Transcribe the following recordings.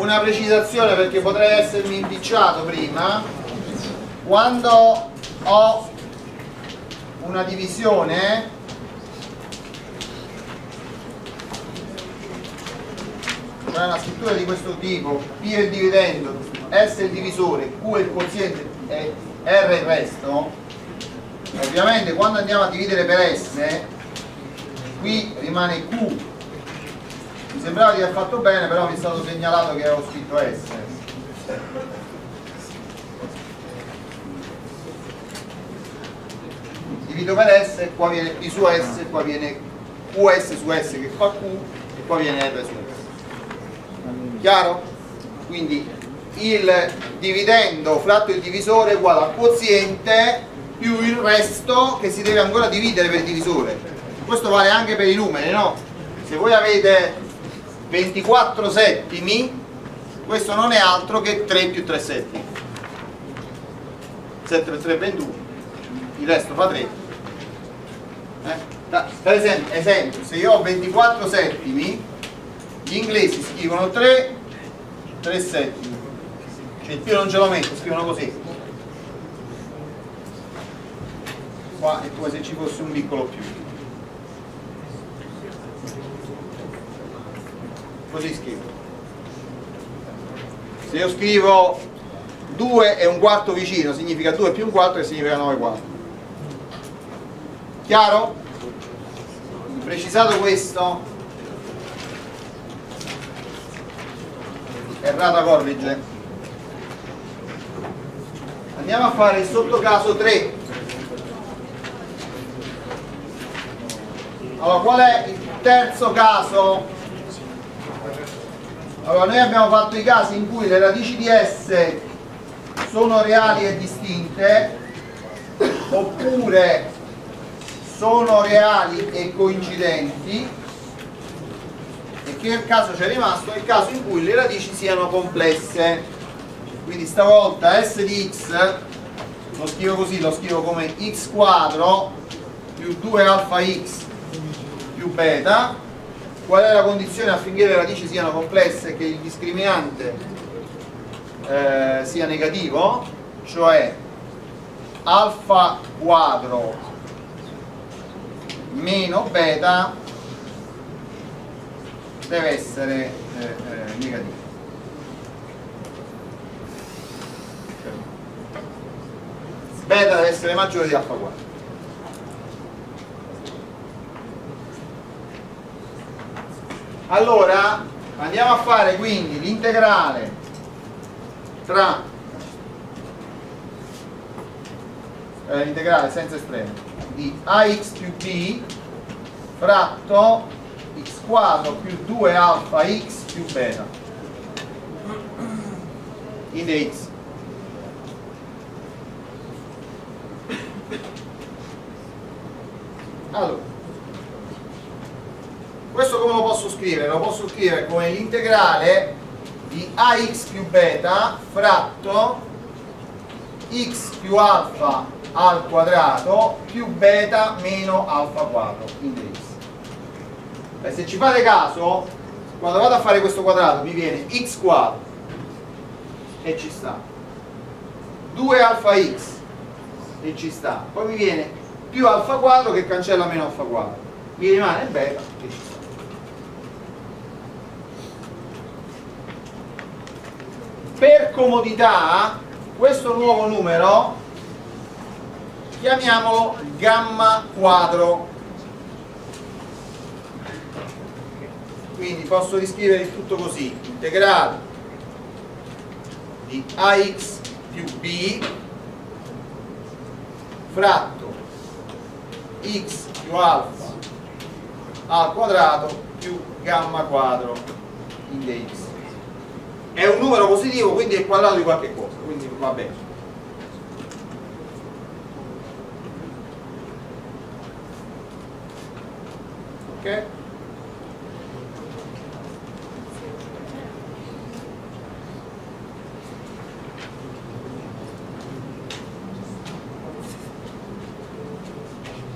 una precisazione perché potrei essermi impicciato prima. Quando ho una divisione cioè una scrittura di questo tipo P è il dividendo, S è il divisore, Q è il quoziente e R è il resto ovviamente quando andiamo a dividere per S qui rimane Q mi sembrava di aver fatto bene però mi è stato segnalato che avevo scritto S divido per S qua viene P su S qua viene QS su S che fa Q e qua viene R su S chiaro? quindi il dividendo fratto il divisore è uguale al quoziente più il resto che si deve ancora dividere per il divisore questo vale anche per i numeri no? se voi avete 24 settimi questo non è altro che 3 più 3 settimi. 7 per 3 è 21 il resto fa 3 eh? per esempio, esempio se io ho 24 settimi gli inglesi scrivono 3 3 settimi. Cioè il più non ce lo metto, scrivono così. Qua è come se ci fosse un piccolo più così scrivo. Se io scrivo 2 e un quarto vicino significa 2 più un quarto che significa 9 quarti. Chiaro? precisato questo? Errata corrige. Andiamo a fare il sottocaso 3 allora qual è il terzo caso? Allora noi abbiamo fatto i casi in cui le radici di S sono reali e distinte oppure sono reali e coincidenti e che caso ci è rimasto? è il caso in cui le radici siano complesse quindi stavolta S di X lo scrivo così, lo scrivo come X quadro più 2 alfa X più beta qual è la condizione affinché le radici siano complesse e che il discriminante eh, sia negativo? Cioè alfa quadro meno beta deve essere eh, eh, negativo. Beta deve essere maggiore di alfa quadro allora andiamo a fare quindi l'integrale tra eh, l'integrale senza estremo di ax più b fratto x quadro più 2 alfa x più beta in dx allora questo come lo posso scrivere? lo posso scrivere come l'integrale di ax più beta fratto x più alfa al quadrato più beta meno alfa quadro in dx Beh, se ci fate caso quando vado a fare questo quadrato mi viene x quadro e ci sta. 2 alfa x e ci sta. Poi mi viene più alfa quadro che cancella meno alfa quadro. Mi rimane beta e ci sta per comodità questo nuovo numero chiamiamolo gamma quadro. Quindi posso riscrivere il tutto così integrale di ax più b fratto x più alfa al quadrato più gamma quadro in dx è un numero positivo quindi è il quadrato di qualche cosa quindi va bene ok?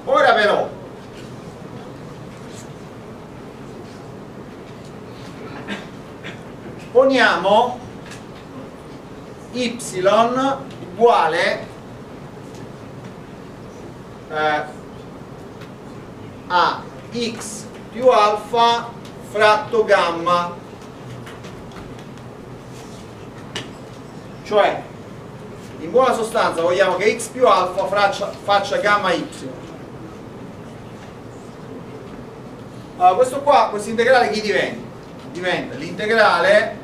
ora però poniamo y uguale eh, a x più alfa fratto gamma cioè in buona sostanza vogliamo che x più alfa faccia, faccia gamma y allora questo qua, questo integrale chi diventa? diventa l'integrale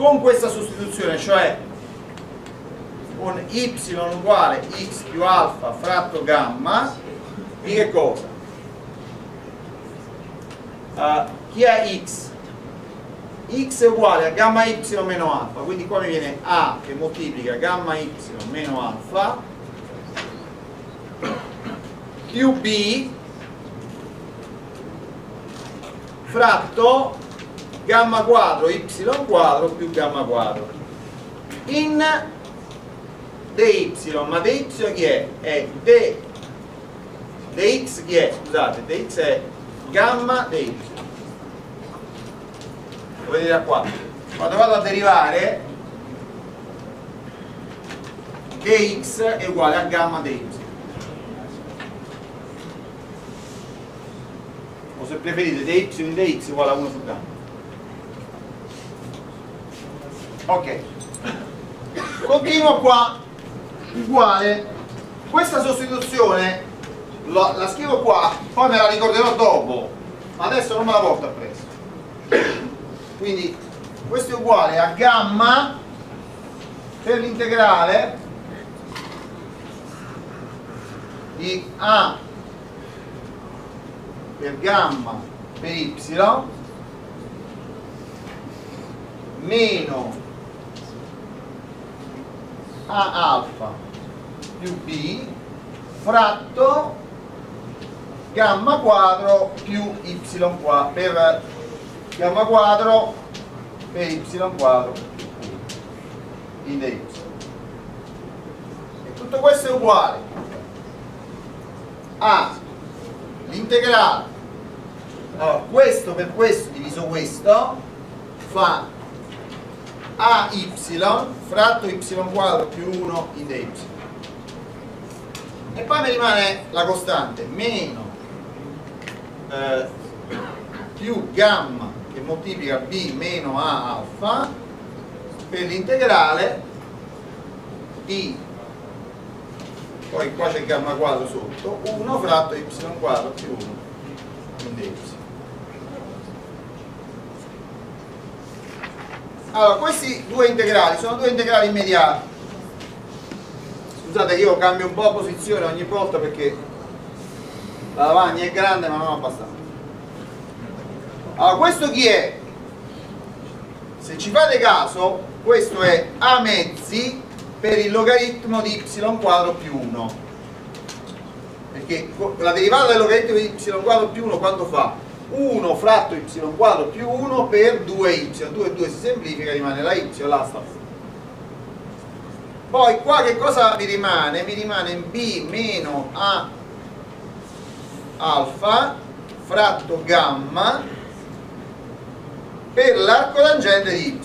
con questa sostituzione cioè con y uguale x più alfa fratto gamma di che cosa? Uh, chi è x? x è uguale a gamma y meno alfa quindi qua mi viene a che moltiplica gamma y meno alfa più b fratto gamma quadro y quadro più gamma quadro. In dy ma dy chi è? è d dx chi è? scusate dx è gamma dy lo vedete da qua? Quando vado a derivare dx è uguale a gamma dy o se preferite dy dx è uguale a 1 su gamma ok. Continuo qua. Uguale. Questa sostituzione la, la scrivo qua poi me la ricorderò dopo. Ma adesso non me la porto appresso. Quindi questo è uguale a gamma per l'integrale di A per gamma per Y meno A alfa più B fratto gamma quadro più y qua per gamma quadro per y quadro in dy e tutto questo è uguale a l'integrale. Allora, questo per questo diviso questo fa a y fratto y quadro più 1 in dy e poi mi rimane la costante meno eh, più gamma che moltiplica b meno a alfa per l'integrale di poi qua c'è gamma quadro sotto 1 fratto y quadro più 1 in y allora questi due integrali sono due integrali immediati scusate io cambio un po' posizione ogni volta perché la lavagna è grande ma non abbastanza allora questo chi è? se ci fate caso questo è a mezzi per il logaritmo di y quadro più 1 perché la derivata del logaritmo di y quadro più 1 quanto fa? 1 fratto y quadro più 1 per 2y 2 e 2 si semplifica rimane la y là sta poi qua che cosa mi rimane? mi rimane b meno a alfa fratto gamma per l'arco tangente di y.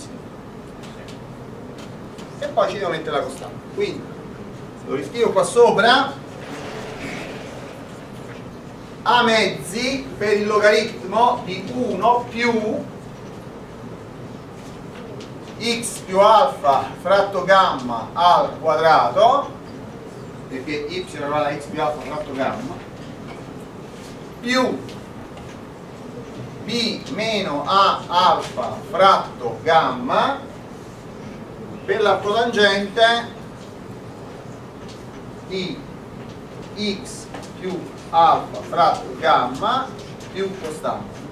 E poi ci devo mettere la costante. Quindi lo riscrivo qua sopra a mezzi per il logaritmo di 1 più x più alfa fratto gamma al quadrato perché y è uguale a x più alfa fratto gamma più b meno a alfa fratto gamma per la cotangente di x più alfa fratto gamma più costante.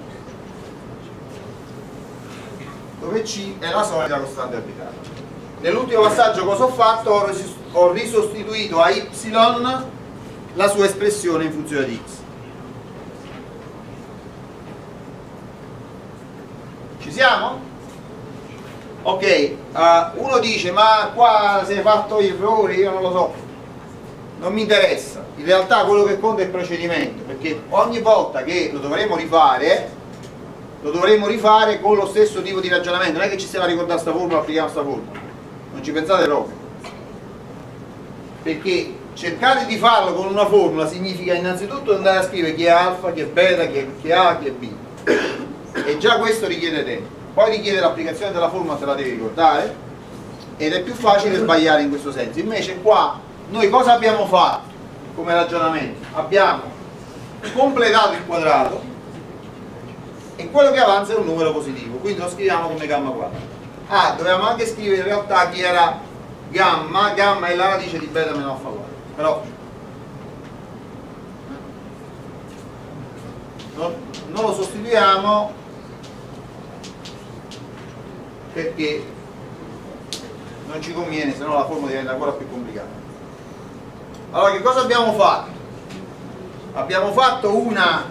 Dove c è la solita costante arbitraria nell'ultimo passaggio cosa ho fatto? ho risostituito a y la sua espressione in funzione di x. Siamo? ok uh, uno dice ma qua si è fatto gli errori io non lo so. Non mi interessa in realtà quello che conta è il procedimento perché ogni volta che lo dovremo rifare lo dovremmo rifare con lo stesso tipo di ragionamento. Non è che ci stiamo a ricordare questa formula applichiamo questa formula. Non ci pensate proprio. Perché cercare di farlo con una formula significa innanzitutto andare a scrivere chi è alfa, chi è beta, chi è, chi è A, chi è B. E già questo richiede tempo. Poi richiede l'applicazione della formula se la devi ricordare ed è più facile sbagliare in questo senso. Invece qua noi cosa abbiamo fatto come ragionamento? abbiamo completato il quadrato e quello che avanza è un numero positivo quindi lo scriviamo come gamma quadrato ah, dovevamo anche scrivere in realtà chi era gamma gamma è la radice di beta meno alfa quadrato però non lo sostituiamo perché non ci conviene se no la forma diventa ancora più complicata allora che cosa abbiamo fatto? abbiamo fatto una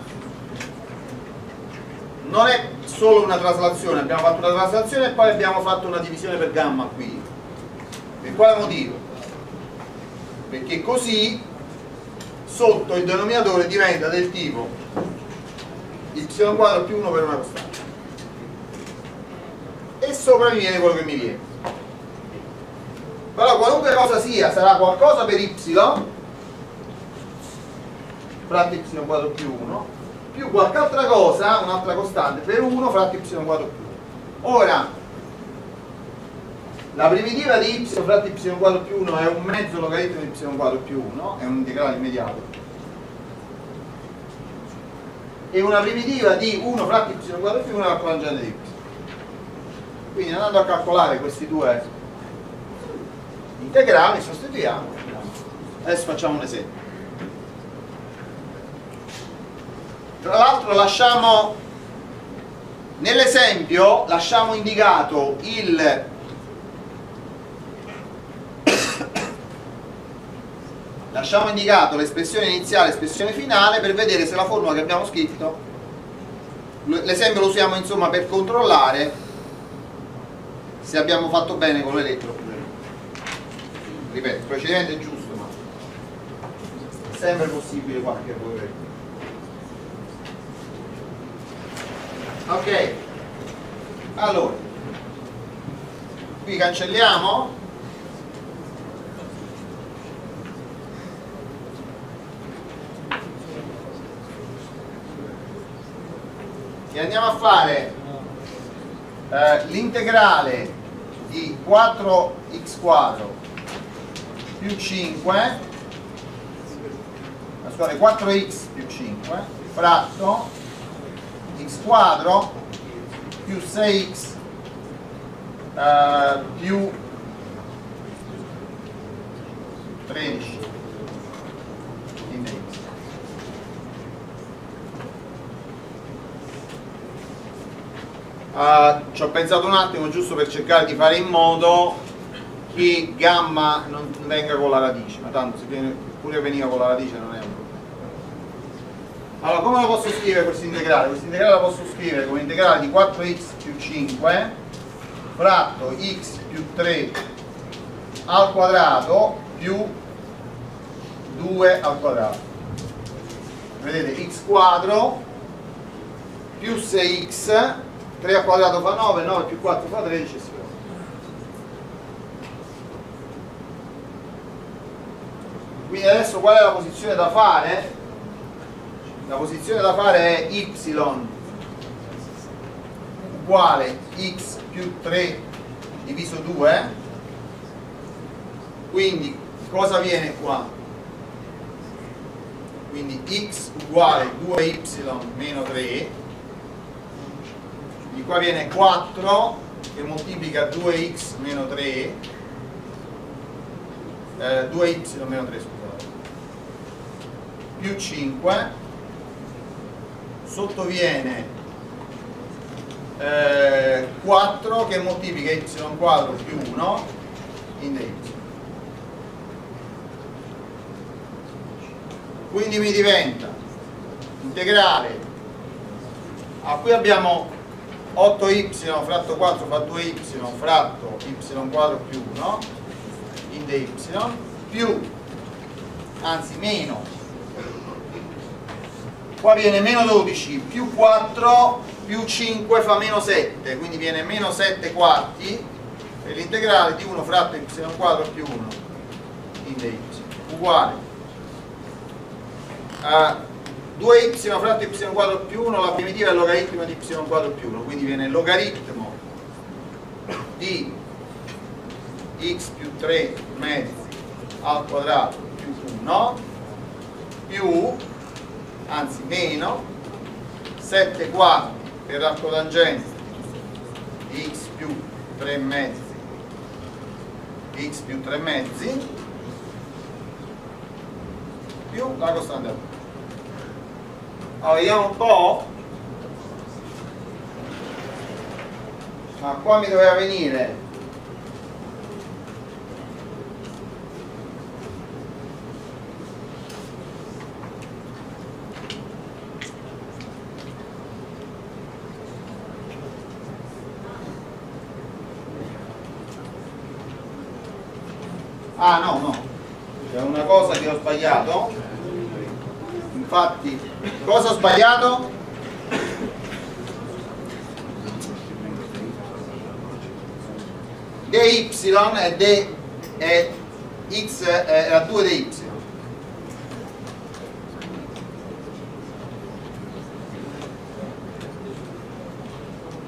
non è solo una traslazione, abbiamo fatto una traslazione e poi abbiamo fatto una divisione per gamma qui. Per quale motivo? Perché così sotto il denominatore diventa del tipo y quadro più 1 per una costante. E sopra mi viene quello che mi viene. Però qualunque cosa sia, sarà qualcosa per y fratto y quadro più 1 più qualche altra cosa, un'altra costante, per 1 fratto y quadro più 1. Ora, la primitiva di y fratto y quadro più 1 è un mezzo logaritmo di y quadro più 1, è un integrale immediato. E una primitiva di 1 fratto y quadro più 1 è la tangente di y. Quindi andando a calcolare questi due integrali, sostituiamo. Adesso facciamo un esempio. Tra l'altro lasciamo nell'esempio lasciamo indicato il lasciamo indicato l'espressione iniziale e l'espressione finale per vedere se la formula che abbiamo scritto l'esempio lo usiamo insomma per controllare se abbiamo fatto bene con le lettere oppure no. Ripeto, il procedimento è giusto ma è sempre possibile qualche errore ok. Allora. Qui cancelliamo. E andiamo a fare eh, l'integrale di 4x quadro più 5 scusate 4x più 5 fratto x quadro più 6x eh, più 13 in. Uh, ci ho pensato un attimo giusto per cercare di fare in modo che gamma non venga con la radice ma tanto se viene, pure veniva con la radice non allora, come lo posso scrivere questo integrale? Questo integrale lo posso scrivere come integrale di 4x più 5 fratto x più 3 al quadrato più 2 al quadrato. Vedete, x quadro più 6x, 3 al quadrato fa 9, 9 più 4 fa 13 Quindi adesso qual è la posizione da fare? La posizione da fare è y uguale x più 3 diviso 2 quindi cosa viene qua? quindi x uguale 2y meno 3 quindi qua viene 4 che moltiplica 2x meno 3 eh, 2y meno 3 scusate. Più 5 sottoviene eh, 4 che moltiplica y quadro più 1 in y quindi mi diventa integrale a qui abbiamo 8y fratto 4 fa 2y fratto y quadro più 1 in dy più anzi meno qua viene meno 12 più 4 più 5 fa meno 7 quindi viene meno 7 quarti. E l'integrale di 1 fratto y quadro più 1 in dy uguale. A 2y fratto y quadro più 1 la primitiva è logaritmo di y quadro più 1 quindi viene logaritmo di x più 3 mezzi al quadrato più 1 più anzi meno 7 quarti per l'arco tangente x più 3 mezzi x più 3 mezzi più la costante allora vediamo un po' ma qua mi doveva venire ah no no. C'è una cosa che ho sbagliato. Infatti cosa ho sbagliato? dy è, d, è x è la 2 dy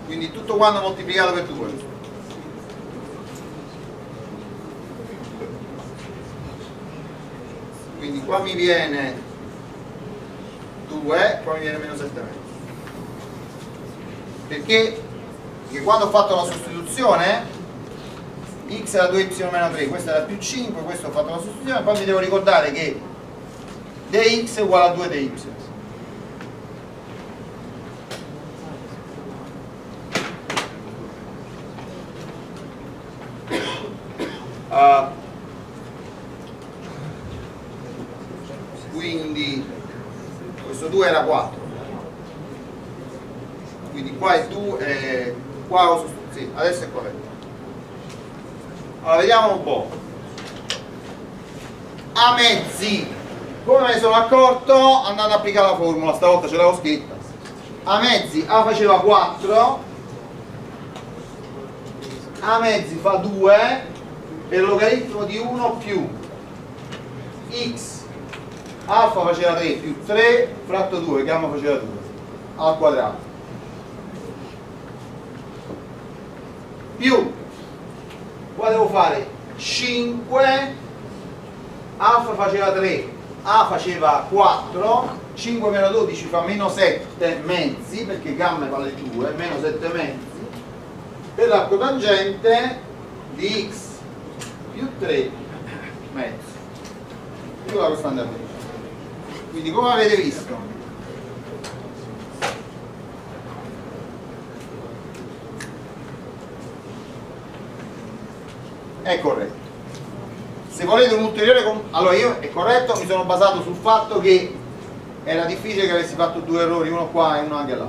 quindi tutto quanto moltiplicato per 2 quindi qua mi viene 2 qua mi viene meno 7 perché? perché quando ho fatto la sostituzione x era 2y meno 3 questa era più 5 questo ho fatto la sostituzione poi mi devo ricordare che dx è uguale a 2 dy uh, quindi questo 2 era 4 quindi qua è 2 eh, qua ho sì, adesso è corretto allora vediamo un po' a mezzi come me ne sono accorto andando ad applicare la formula stavolta ce l'avevo scritta. A mezzi A faceva 4 a mezzi fa 2 per logaritmo di 1 più x. Alfa faceva 3 più 3 fratto 2 gamma faceva 2 al quadrato. Più qua devo fare 5 alfa faceva 3 a faceva 4 5 meno 12 fa meno 7 mezzi perché gamma vale 2 meno 7 mezzi. Per l'arco tangente di x più 3 mezzi. Più la costante a quindi come avete visto? È corretto se volete un ulteriore allora io è corretto mi sono basato sul fatto che era difficile che avessi fatto due errori uno qua e uno anche là.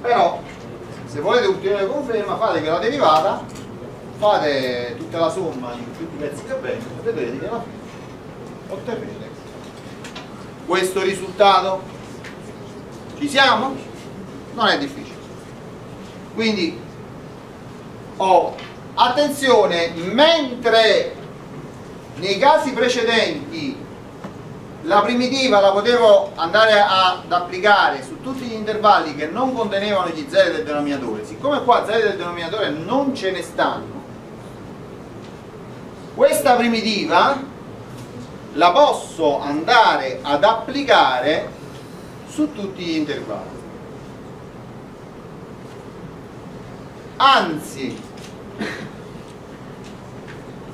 Però se volete ulteriore conferma fate che la derivata fate tutta la somma di tutti i pezzi che vengono e vedrete che alla fine otterrete questo risultato. Ci siamo? non è difficile. Quindi ho attenzione mentre nei casi precedenti la primitiva la potevo andare ad applicare su tutti gli intervalli che non contenevano gli zeri del denominatore siccome qua zeri del denominatore non ce ne stanno questa primitiva la posso andare ad applicare su tutti gli intervalli. Anzi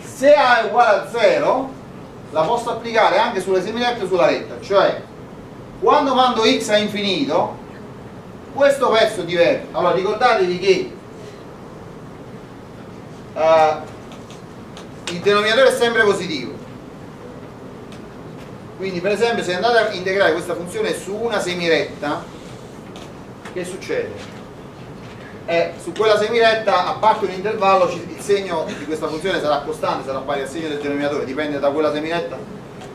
se A è uguale a 0 la posso applicare anche sulle semirette e sulla retta cioè quando mando x a infinito questo pezzo diverte allora ricordatevi che uh, il denominatore è sempre positivo quindi per esempio se andate a integrare questa funzione su una semiretta che succede? Eh, su quella semiretta a parte un intervallo il segno di questa funzione sarà costante, sarà pari al segno del denominatore dipende da quella semiretta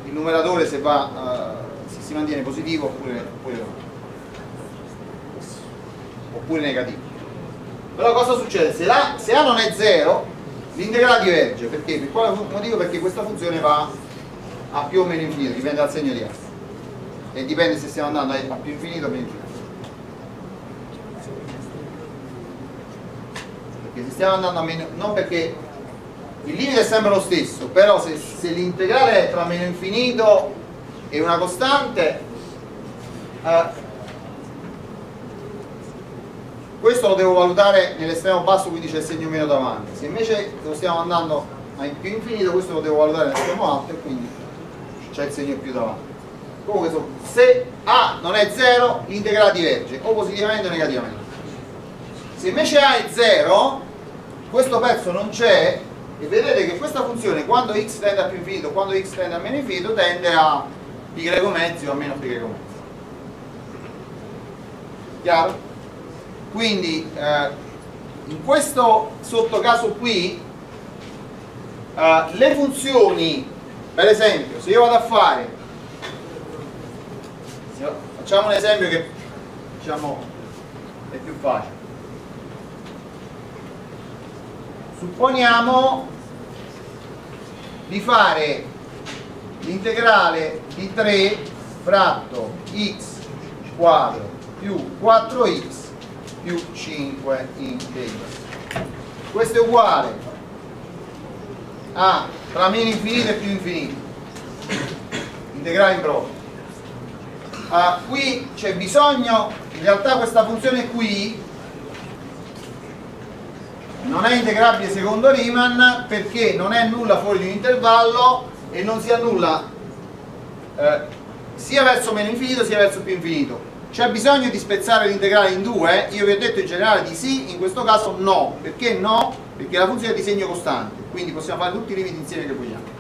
il numeratore se, va, uh, se si mantiene positivo oppure, oppure oppure negativo però cosa succede? Se, la, se A non è 0 l'integrale diverge perché? per quale motivo? perché questa funzione va a più o meno infinito dipende dal segno di A e dipende se stiamo andando a più infinito o meno infinito perché se stiamo andando a meno non perché il limite è sempre lo stesso però se, se l'integrale è tra meno infinito e una costante eh, questo lo devo valutare nell'estremo basso quindi c'è il segno meno davanti. Se invece lo stiamo andando a più infinito questo lo devo valutare nell'estremo alto e quindi c'è il segno più davanti. Comunque se A non è 0 l'integrale diverge o positivamente o negativamente. Se invece A è 0 questo pezzo non c'è e vedete che questa funzione quando x tende a più infinito quando x tende a meno infinito tende a pi mezzi o a meno pi mezzi chiaro? quindi eh, in questo sottocaso qui eh, le funzioni per esempio se io vado a fare facciamo un esempio che diciamo è più facile supponiamo di fare l'integrale di 3 fratto x quadro più 4x più 5 in dx questo è uguale a tra meno infinito e più infinito integrale in proprio ah, qui c'è bisogno in realtà questa funzione qui non è integrabile secondo Riemann perché non è nulla fuori di un intervallo e non si annulla eh, sia verso meno infinito sia verso più infinito c'è bisogno di spezzare l'integrale in due? io vi ho detto in generale di sì, in questo caso no perché no? perché la funzione è di segno costante quindi possiamo fare tutti i limiti insieme che vogliamo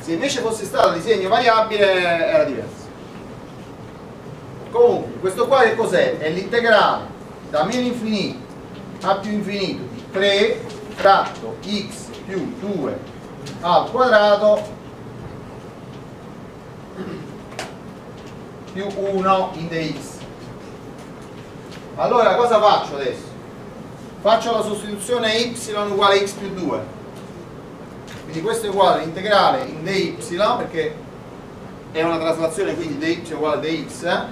se invece fosse stato di segno variabile era diverso comunque questo qua che cos'è? è l'integrale da meno infinito a più infinito 3 fratto x più 2 al quadrato più 1 in dx allora cosa faccio adesso? faccio la sostituzione y uguale x più 2 quindi questo è uguale all'integrale in dy perché è una traslazione quindi dy uguale a dx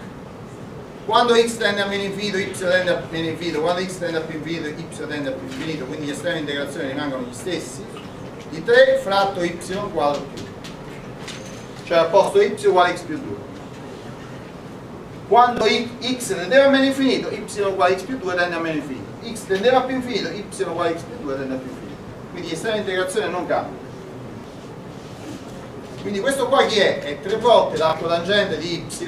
quando x tende a meno infinito, y tende a meno infinito, quando x tende a più infinito, y tende a più infinito, quindi gli estremi di integrazione rimangono gli stessi, di 3 fratto y quadro più. Cioè al posto y uguale x più 2. Quando x tendeva a meno infinito, y uguale x più 2 tende a meno infinito. x tendeva a più infinito, y uguale x più 2 tende a più infinito. Quindi gli estremi di integrazione non cambiano. Quindi questo qua chi è? È 3 volte l'arco tangente di y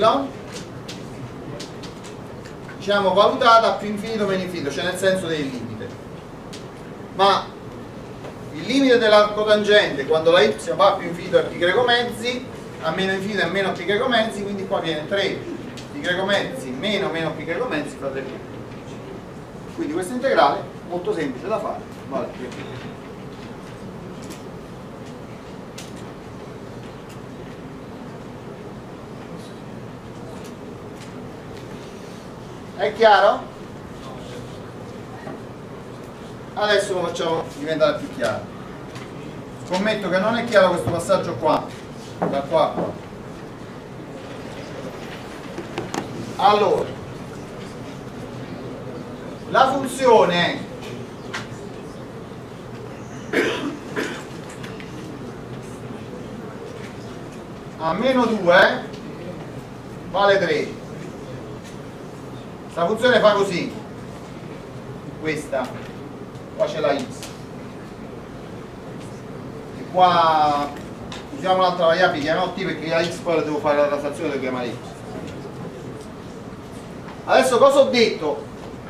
diciamo, valutata più infinito meno infinito, cioè nel senso del limite. Ma il limite dell'arco tangente quando la y va a più infinito è pi greco mezzi, a meno infinito è meno pi greco mezzi, quindi qua viene 3 pi greco mezzi meno meno pi greco mezzi fa 3 pi. Quindi questo integrale molto semplice da fare. Vale, È chiaro? Adesso lo facciamo diventare più chiaro. Scommetto che non è chiaro questo passaggio qua, da qua a qua. Allora, la funzione a meno 2 vale 3 la funzione fa così. Questa. Qua c'è la x. E qua usiamo un'altra variabile chiamiamo t perché la x poi la devo fare la transazione devo chiamare y adesso cosa ho detto?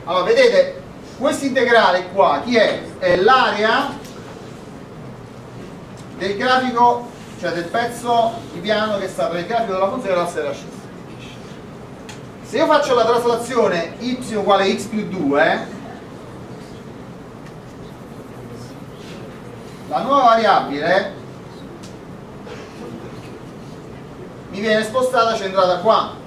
allora vedete questo integrale qua chi è? è l'area del grafico cioè del pezzo di piano che sta tra il grafico della funzione e l'asse della scena se io faccio la traslazione y uguale x più 2 la nuova variabile mi viene spostata centrata qua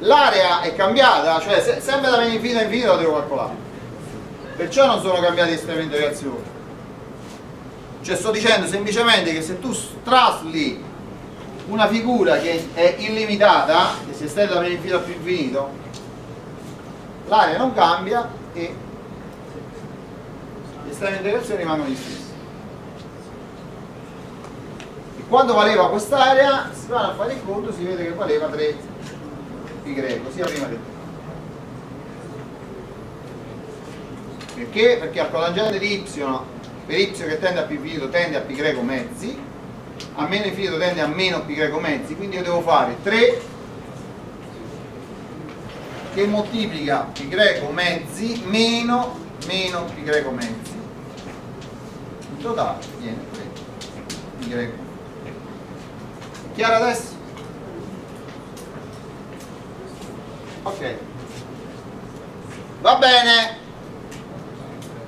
l'area è cambiata, cioè se, sempre da meno infinito a infinito la devo calcolare. Perciò non sono cambiati estremi integrazioni. Cioè sto dicendo semplicemente che se tu trasli una figura che è illimitata, che si estende da infinito a più infinito, l'area non cambia e gli estremi integrazioni rimangono gli stessi. E quando valeva quest'area, si va a fare il conto, si vede che valeva 3 Y, sia prima del Perché? Perché al colangente di Y, per Y che tende a più infinito tende a π mezzi, a meno infinito tende a meno pi greco mezzi quindi io devo fare 3 che moltiplica pi greco mezzi meno meno pi greco mezzi. Il totale viene 3 pi greco. Chiaro adesso? ok. Va bene.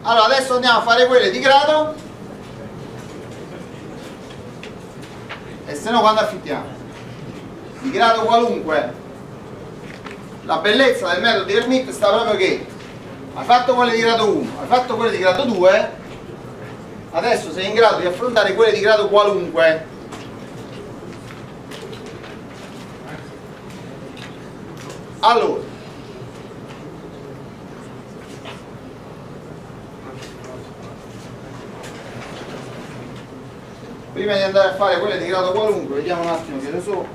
Allora adesso andiamo a fare quelle di grado. Se no quando affittiamo? Di grado qualunque. La bellezza del metodo di Hermit sta proprio che hai fatto quelle di grado 1 hai fatto quelle di grado 2 adesso sei in grado di affrontare quelle di grado qualunque. Allora prima di andare a fare quelle di grado qualunque vediamo un attimo che ne so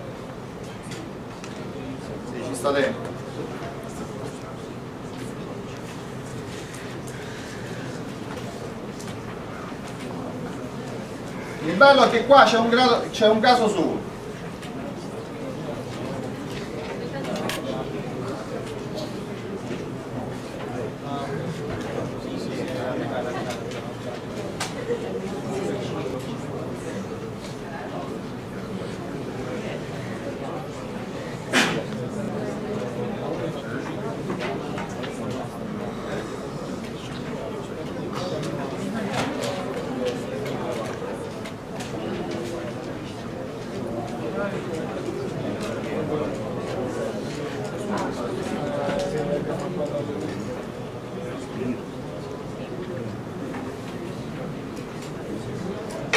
se ci sta tempo il bello è che qua c'è un, un caso solo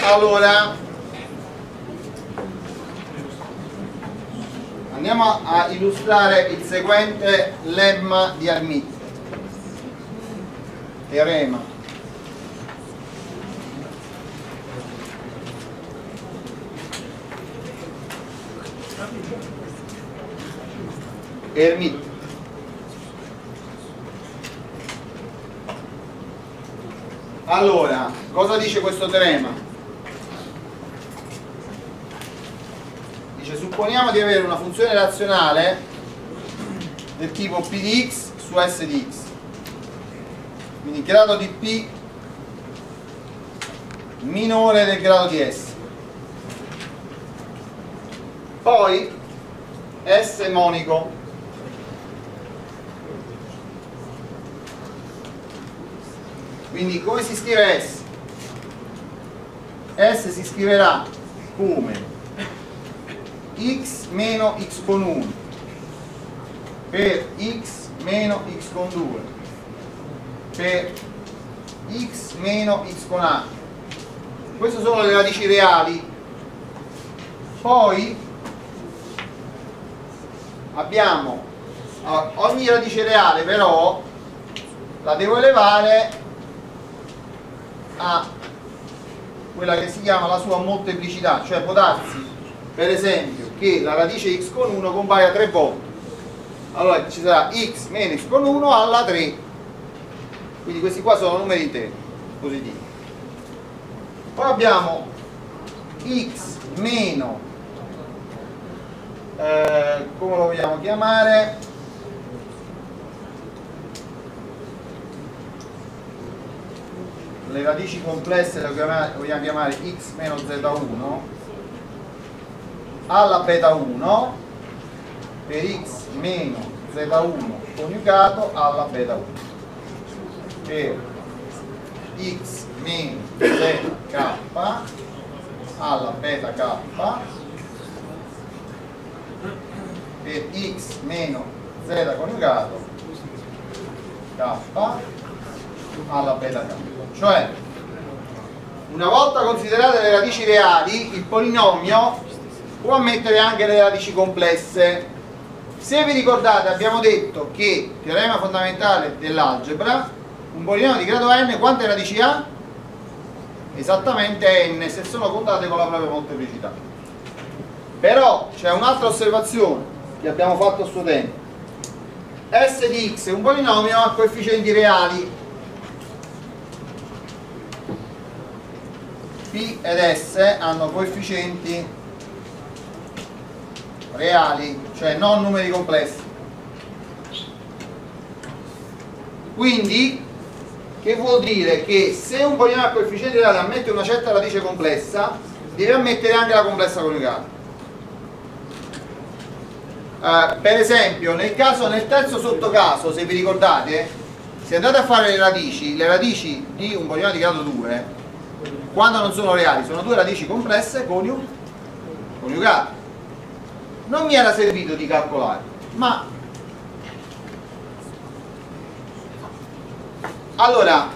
allora andiamo a illustrare il seguente lemma di Armit teorema Ermit. Allora cosa dice questo teorema? supponiamo di avere una funzione razionale del tipo p di x su s di x quindi grado di p? Minore del grado di s. Poi s monico quindi come si scrive s? s si scriverà come? X meno x con 1 per x meno x con 2 per x meno x con a. Queste sono le radici reali. Poi abbiamo ogni radice reale però la devo elevare a quella che si chiama la sua molteplicità cioè può darsi per esempio che la radice x con 1 compaia tre volte. Allora ci sarà x meno x con 1 alla 3 quindi questi qua sono numeri interi positivi. Poi abbiamo x meno eh, come lo vogliamo chiamare le radici complesse le vogliamo chiamare x meno z1 alla beta 1 per x meno z1 coniugato alla beta 1 per x meno zk alla beta k per x meno z coniugato k alla beta k cioè una volta considerate le radici reali il polinomio può ammettere anche le radici complesse. Se vi ricordate abbiamo detto che teorema fondamentale dell'algebra un polinomio di grado n quante radici ha? esattamente n se sono contate con la propria molteplicità. Però c'è un'altra osservazione che abbiamo fatto a suo tempo. S di x è un polinomio a coefficienti reali p ed s hanno coefficienti reali, cioè non numeri complessi. Quindi, che vuol dire? Che se un polinomio a coefficiente reale ammette una certa radice complessa, deve ammettere anche la complessa coniugata. Uh, per esempio, nel, caso, nel terzo sottocaso, se vi ricordate, se andate a fare le radici, le radici di un polinomio di grado 2, quando non sono reali, sono due radici complesse coniugate non mi era servito di calcolare ma allora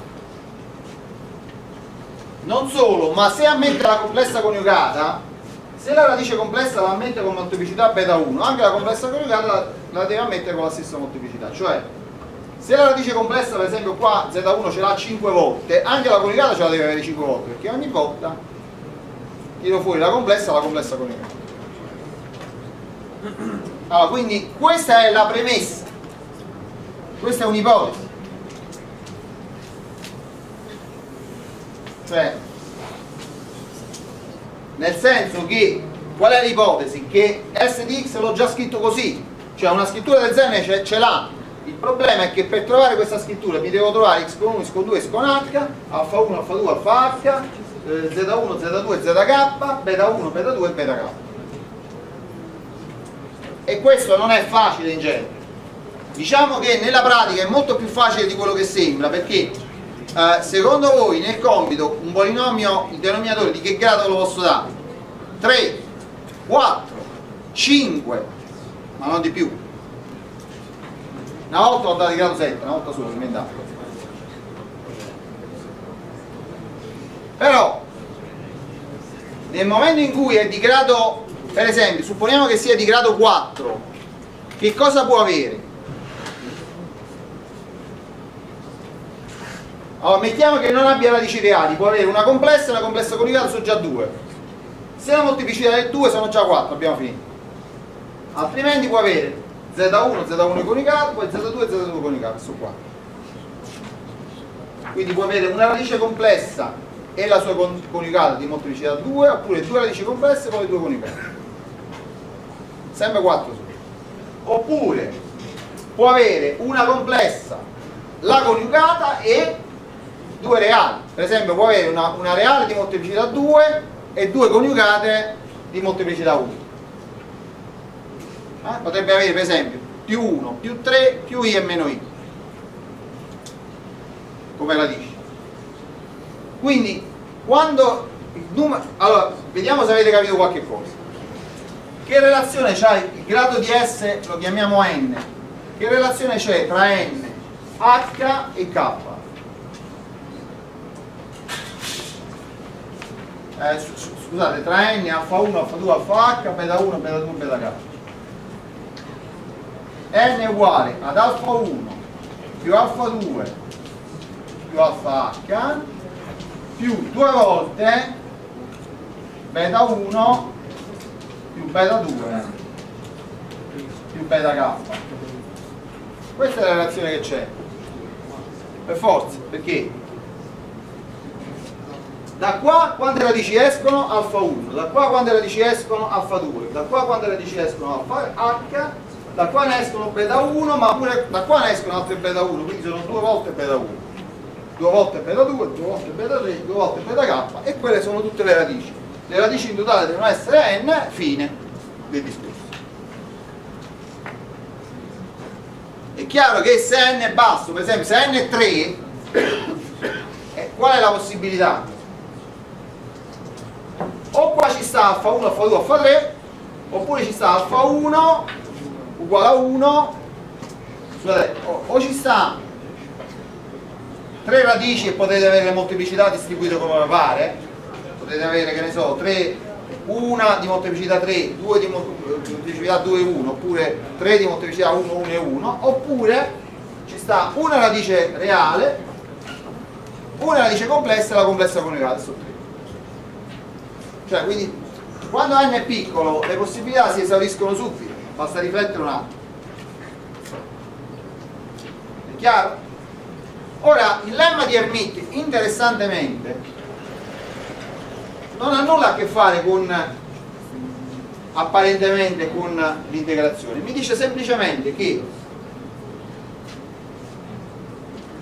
non solo ma se ammette la complessa coniugata se la radice complessa la ammette con molteplicità beta 1 anche la complessa coniugata la deve ammettere con la stessa molteplicità cioè se la radice complessa per esempio qua z1 ce l'ha 5 volte anche la coniugata ce la deve avere 5 volte perché ogni volta tiro fuori la complessa la complessa coniugata allora, quindi questa è la premessa, questa è un'ipotesi. Cioè, nel senso che, qual è l'ipotesi? Che S di X l'ho già scritto così, cioè una scrittura del genere ce l'ha. Il problema è che per trovare questa scrittura mi devo trovare x con 1, x con 2, x con h, alfa 1, alfa 2, alfa h, eh, z1, z2, zk, beta 1, beta 2 e beta k. E questo non è facile in genere. Diciamo che nella pratica è molto più facile di quello che sembra perché eh, secondo voi nel compito un polinomio il denominatore di che grado lo posso dare? 3 4 5 ma non di più una volta ho dato di grado 7 una volta solo inventato però nel momento in cui è di grado per esempio supponiamo che sia di grado 4 che cosa può avere? allora mettiamo che non abbia radici reali può avere una complessa e una complessa coniugata sono già 2 se la molteplicità è 2 sono già 4 abbiamo finito. Altrimenti può avere z1, z1 coniugato poi z2 e z2 coniugato sono 4 quindi può avere una radice complessa e la sua coniugata di molteplicità 2 oppure due radici complesse e poi due coniugate sempre 4 su. Oppure può avere una complessa la coniugata e due reali. Per esempio può avere una, una reale di molteplicità 2 e due coniugate di molteplicità 1 eh? potrebbe avere per esempio più 1 più 3 più i e meno i. Come la dici? Quindi quando il numero allora vediamo se avete capito qualche cosa. Che relazione c'ha il grado di S lo chiamiamo n. Che relazione c'è tra n h e k? Eh, scusate tra n alfa 1 alfa 2 alfa h beta 1 beta 2 beta k n è uguale ad alfa 1 più alfa 2 più alfa h più due volte beta 1 più beta 2 più beta k questa è la relazione che c'è per forza perché da qua quante radici escono? alfa 1 da qua quante radici escono? alfa 2 da qua quante radici escono? alfa h da qua ne escono beta 1 ma pure da qua ne escono altre beta 1 quindi sono due volte beta 1 due volte beta 2 due volte beta 3 due volte beta k e quelle sono tutte le radici le radici in totale devono essere n, fine del discorso. È chiaro che se n è basso, per esempio se n è 3, eh, qual è la possibilità? O qua ci sta alfa 1, alfa 2, alfa 3, oppure ci sta alfa 1 uguale a 1 scusate, o, o ci sta. 3 radici e potete avere le molteplicità distribuite come pare. Potete avere che ne so 3 una di molteplicità 3 2 di molteplicità 2 1 oppure 3 di molteplicità 1 1 e 1 oppure ci sta una radice reale una radice complessa e la complessa coniugata su 3 cioè quindi quando n è piccolo le possibilità si esauriscono subito basta riflettere un attimo è chiaro? ora il lemma di Hermite interessantemente non ha nulla a che fare con apparentemente con l'integrazione mi dice semplicemente che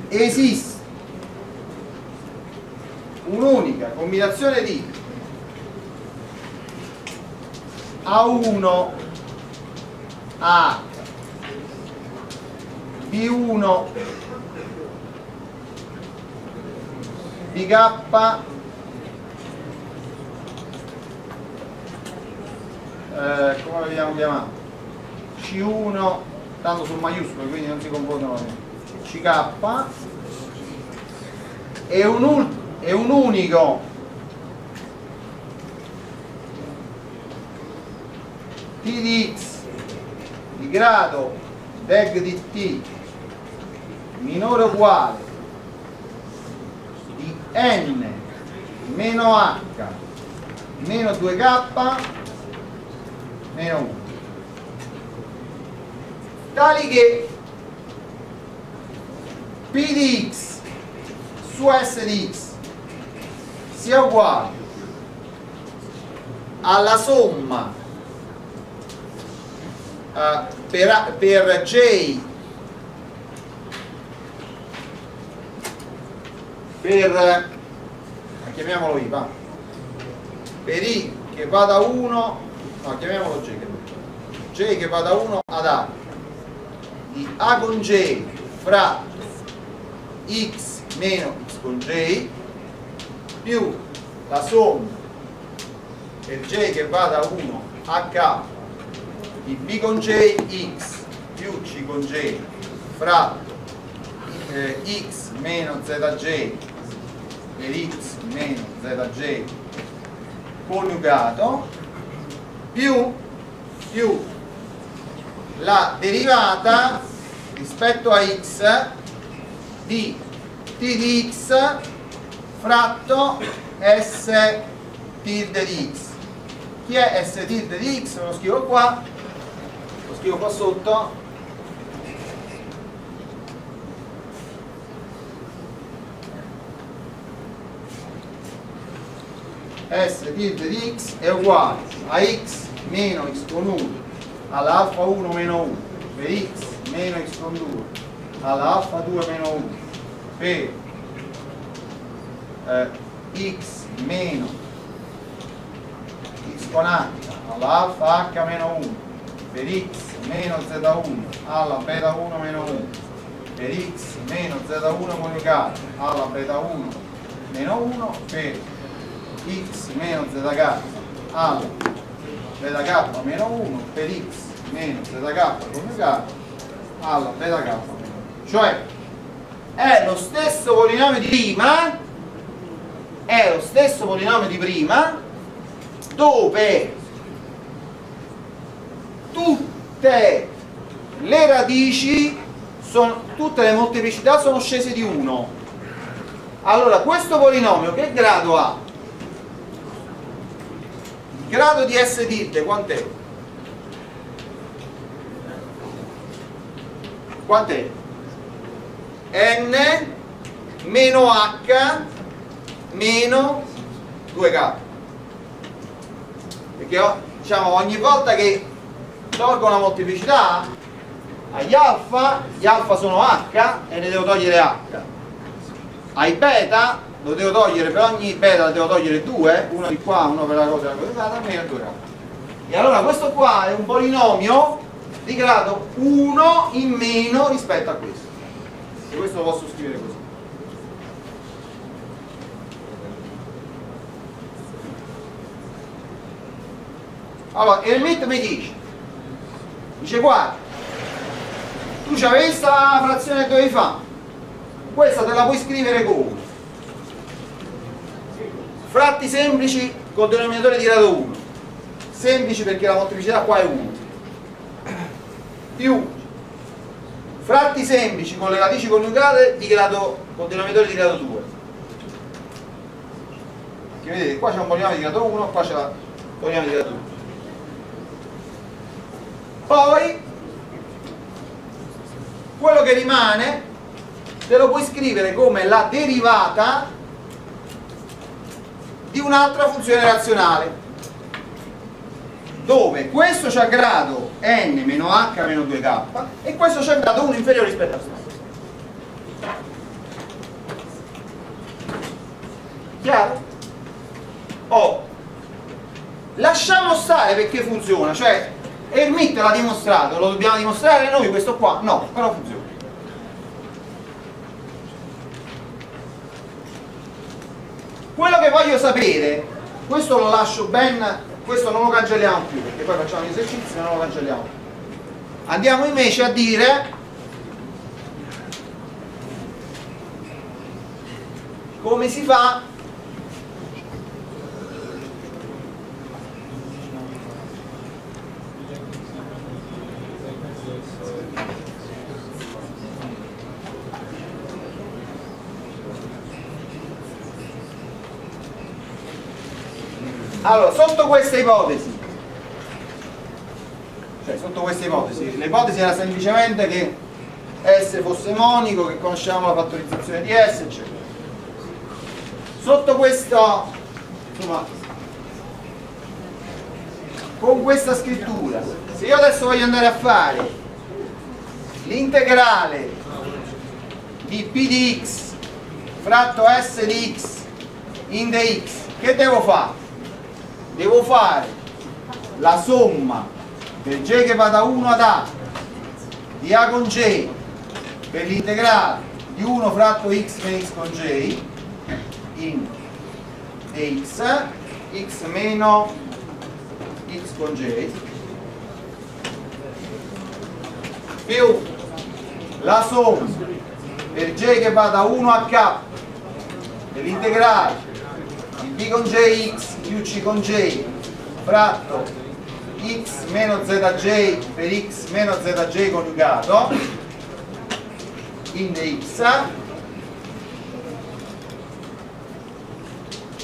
esiste un'unica combinazione di A1 A B1 BK eh, come abbiamo chiamato? C1 tanto sul maiuscolo quindi non si confondono CK e un, è un unico. T di grado deg di T minore o uguale di N meno H meno 2K meno 1 tali che P di x su S di x sia uguale alla somma uh, per, per J. Per chiamiamolo I va. Per I che va da 1 no, chiamiamolo J J che va da 1 ad A. Di A con J fra X meno X con J più la somma per J che va da 1 a K di B con J X più C con J fra eh, X meno ZJ per X meno ZJ coniugato più, più. La derivata rispetto a x di t di x fratto s tilde di x. Chi è s tilde di x? lo scrivo qua scrivo qua sotto. S tilde di x è uguale a x meno x con 1 all'alfa 1 meno 1 per x meno x con 2 all'alfa 2 meno 1 per eh, x meno x con h all'alfa h meno 1 per x meno z1 alla beta 1 meno 1 per x meno z1 coniugato alla beta 1 meno 1 per x meno zk alla zk meno 1 per x meno zk coniugato alla beta k meno 1 cioè è lo stesso polinomio di prima è lo stesso polinomio di prima dove tutte le radici sono, tutte le molteplicità sono scese di 1 allora questo polinomio che grado ha? grado di S tilde quant'è? Quant'è? N meno H meno 2K perché diciamo ogni volta che tolgo una molteplicità. Agli alfa, gli alfa sono H e ne devo togliere H. Ai beta lo devo togliere per ogni beta devo togliere due uno di qua, uno per la cosa della almeno due gradi. E allora questo qua è un polinomio di grado 1 in meno rispetto a questo. E questo lo posso scrivere così. Allora Hermite mi dice dice guarda tu c'avevi questa frazione che dovevi fare. Questa te la puoi scrivere come fratti semplici col denominatore di grado 1 semplici perché la molteplicità qua è 1 più fratti semplici con le radici coniugate di grado, con denominatore di grado 2 che vedete qua c'è un polinomio di grado 1 qua c'è un polinomio di grado 2 poi quello che rimane te lo puoi scrivere come la derivata di un'altra funzione razionale dove questo c'ha grado n meno h meno 2k e questo c'ha grado 1 inferiore rispetto a questo chiaro? Oh, lasciamo stare perché funziona cioè Hermite l'ha dimostrato lo dobbiamo dimostrare noi questo qua? no, però funziona quello che voglio sapere questo lo lascio ben questo non lo cancelliamo più perché poi facciamo gli esercizi e non lo cancelliamo andiamo invece a dire come si fa allora sotto questa ipotesi cioè sotto questa ipotesi l'ipotesi era semplicemente che S fosse monico che conosciamo la fattorizzazione di S eccetera sotto questo insomma con questa scrittura se io adesso voglio andare a fare l'integrale di P di x fratto S di x in dx che devo fare? Devo fare la somma per j che va da 1 ad a di a con j per l'integrale di 1 fratto x meno x con j in dx x meno x con j più la somma per j che va da 1 a k dell'integrale di con jx più c con j fratto x meno zj per x meno zj coniugato in dx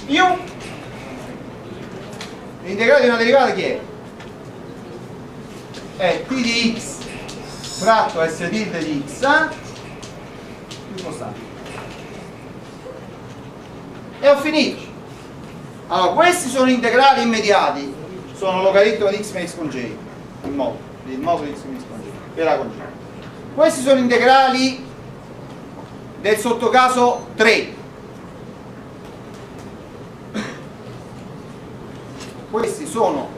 più. L'integrale di una derivata che è? è t di x fratto s tilde di x più costante. E ho finito allora, questi sono integrali immediati, sono logaritmo di x meno x con j, il modo, il modo di x meno x con j, per a con j. Questi sono integrali del sottocaso 3. Questi sono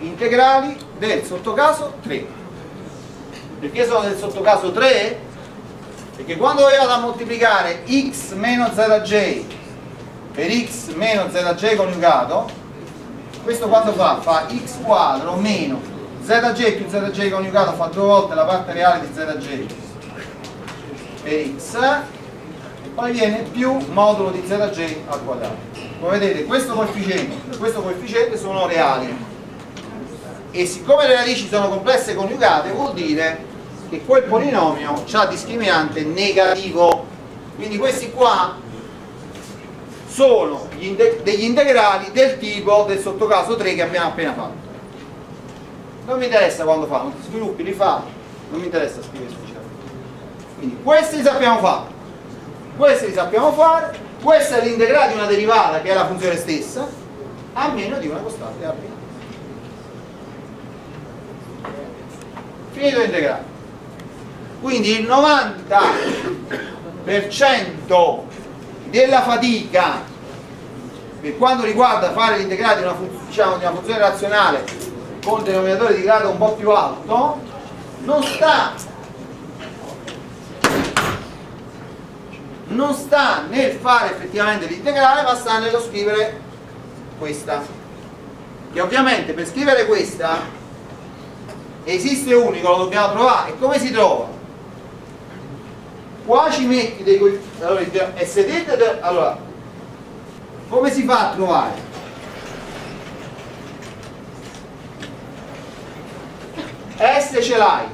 integrali del sottocaso 3. Perché sono del sottocaso 3? Perché quando io vado a moltiplicare x meno zj per x meno zj coniugato questo quando fa? fa x quadro meno zj più zj coniugato fa due volte la parte reale di zj per x e poi viene più modulo di zj al quadrato. Come vedete questo coefficiente e questo coefficiente sono reali. E siccome le radici sono complesse coniugate vuol dire che quel polinomio ha discriminante negativo. Quindi questi qua sono degli integrali del tipo del sottocaso 3 che abbiamo appena fatto. Non mi interessa quando fa, non ti sviluppi, li fa. Non mi interessa scrivere specificamente quindi questi li sappiamo fare. Questi li sappiamo fare. Questo è l'integrale di una derivata che è la funzione stessa a meno di una costante a finito l'integrale. Quindi il 90% della fatica per quanto riguarda fare l'integrale di una, diciamo, di una funzione razionale con denominatore di grado un po' più alto non sta non sta nel fare effettivamente l'integrale ma sta nello scrivere questa che ovviamente per scrivere questa esiste unico, lo dobbiamo trovare. E come si trova? Qua ci metti dei coefficienti. Allora, SD, allora, come si fa a trovare? S ce l'hai,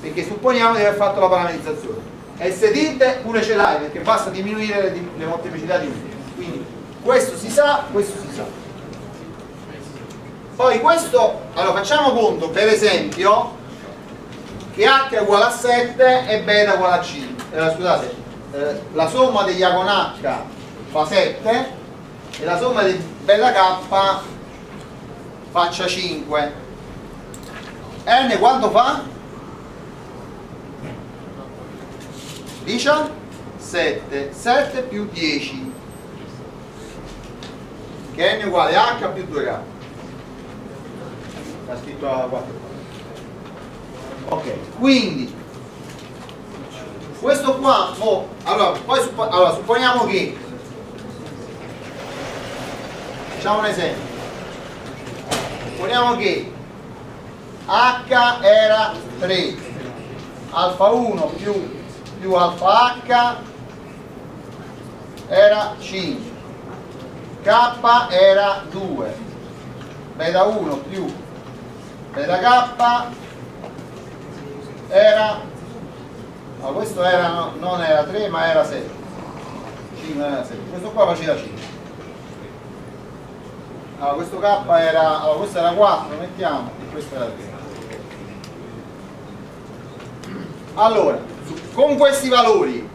perché supponiamo di aver fatto la parametrizzazione. SD pure ce l'hai, perché basta diminuire le, le molteplicità di 1. Quindi questo si sa, questo si sa. Poi questo, allora facciamo conto per esempio che h è uguale a 7 e beta uguale a 5. Eh, scusate, eh, la somma degli A con H fa 7 e la somma di beta K faccia 5 n quanto fa? 17 7 più 10 che n uguale a h più 2k sta scritto a 4 ok quindi questo qua oh, allora, poi allora, supponiamo che facciamo un esempio. Supponiamo che H era 3 alfa 1 più, più alfa H era 5 K era 2 beta 1 più beta K era no, questo era, non era 3 ma era 7 5 era 7 questo qua faceva 5 allora questo K era allora questo era 4 mettiamo e questo era 3 allora con questi valori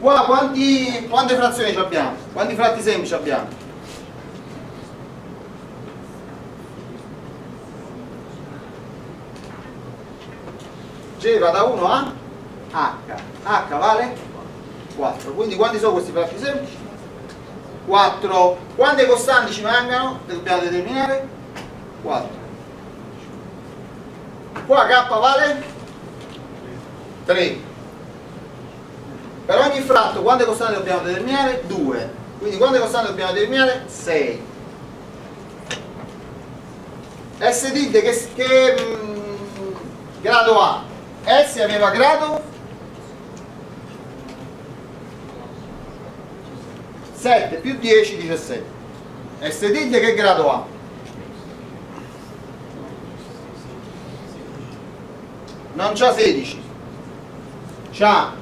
qua quanti, quante frazioni abbiamo? quanti fratti semplici abbiamo? G va da 1 a H H vale 4 quindi quanti sono questi fratti semplici? 4 quante costanti ci mancano? le dobbiamo determinare? 4 qua K vale 3 per ogni fratto quante costanti dobbiamo determinare? 2 quindi quante costanti dobbiamo determinare? 6 S dite che, che mh, mm, grado ha? S aveva grado? 7 più 10 17 S dite che grado ha? non c'ha 16 c'ha.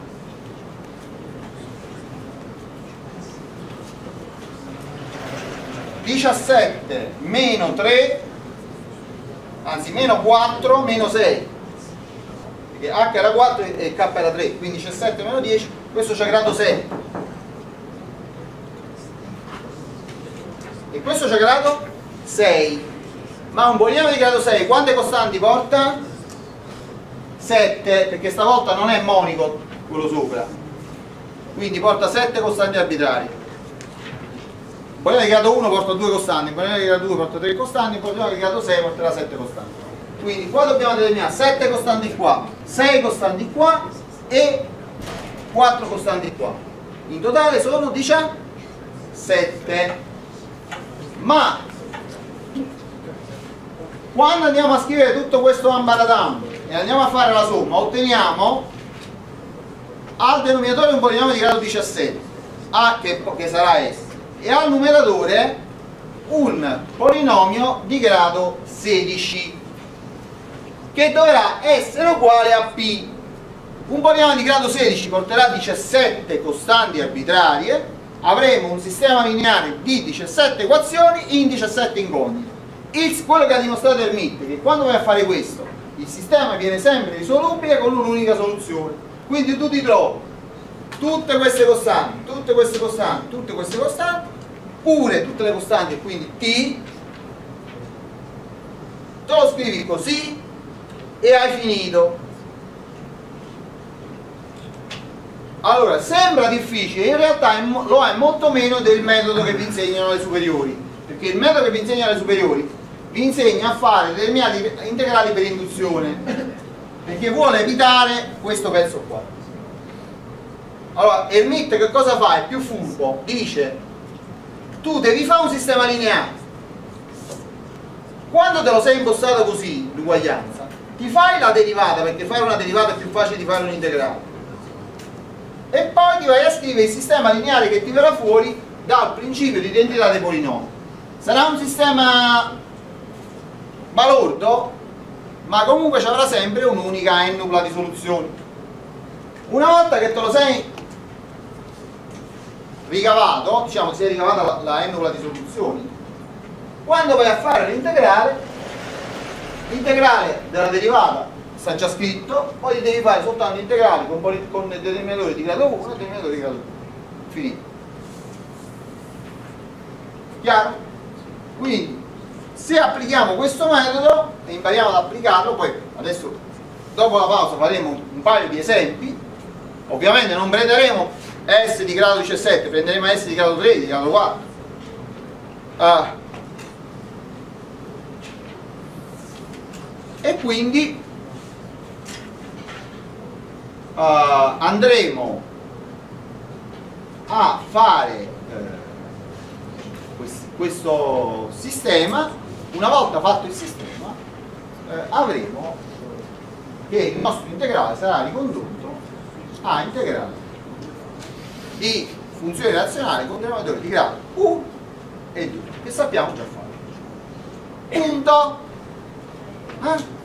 Diciassette meno 3 anzi meno 4 meno 6 perché H era 4 e K era 3 quindi 17 meno 10 questo c'è grado 6 e questo c'è grado 6 ma un polinomio di grado 6 quante costanti porta? 7 perché stavolta non è monico quello sopra. Quindi porta 7 costanti arbitrari. Il polinomio di grado 1 porta 2 costanti il polinomio di grado 2 porta 3 costanti il polinomio di grado 6 porterà 7 costanti quindi qua dobbiamo determinare 7 costanti qua 6 costanti qua e 4 costanti qua. In totale sono 17 ma quando andiamo a scrivere tutto questo ambaradam e andiamo a fare la somma otteniamo al denominatore un polinomio di grado 17 A che, che sarà S e al numeratore un polinomio di grado 16 che dovrà essere uguale a P. Un polinomio di grado 16 porterà 17 costanti arbitrarie avremo un sistema lineare di 17 equazioni in 17 incognite. Il, quello che ha dimostrato il che quando vai a fare questo il sistema viene sempre risolubile con un'unica soluzione. Quindi tu ti trovi tutte queste costanti tutte queste costanti tutte queste costanti pure tutte le costanti quindi t te lo scrivi così e hai finito. Allora sembra difficile in realtà lo è molto meno del metodo che vi insegnano le superiori perché il metodo che vi insegnano le superiori vi insegna a fare determinati integrali per induzione perché vuole evitare questo pezzo qua. Allora Hermit che cosa fa? è più furbo dice tu devi fare un sistema lineare. Quando te lo sei impostato così l'uguaglianza ti fai la derivata perché fare una derivata è più facile di fare un integrale e poi ti vai a scrivere il sistema lineare che ti verrà fuori dal principio di identità dei polinomi sarà un sistema balordo ma comunque ci avrà sempre un'unica n di soluzioni una volta che te lo sei ricavato diciamo si è ricavata la, la n di soluzioni quando vai a fare l'integrale l'integrale della derivata sta già scritto poi devi fare soltanto integrali con, con determinatori di grado 1 e determinatori di grado 2 finito. Chiaro? quindi se applichiamo questo metodo e impariamo ad applicarlo poi adesso dopo la pausa faremo un paio di esempi. Ovviamente non prenderemo S di grado 17 prenderemo S di grado 3 di grado 4 ah, e quindi uh, andremo a fare eh, questo sistema. Una volta fatto il sistema eh, avremo che il nostro integrale sarà ricondotto a integrale di funzioni razionali con denominatore di grado 1 e 2 che sappiamo già fare. Punto 啊。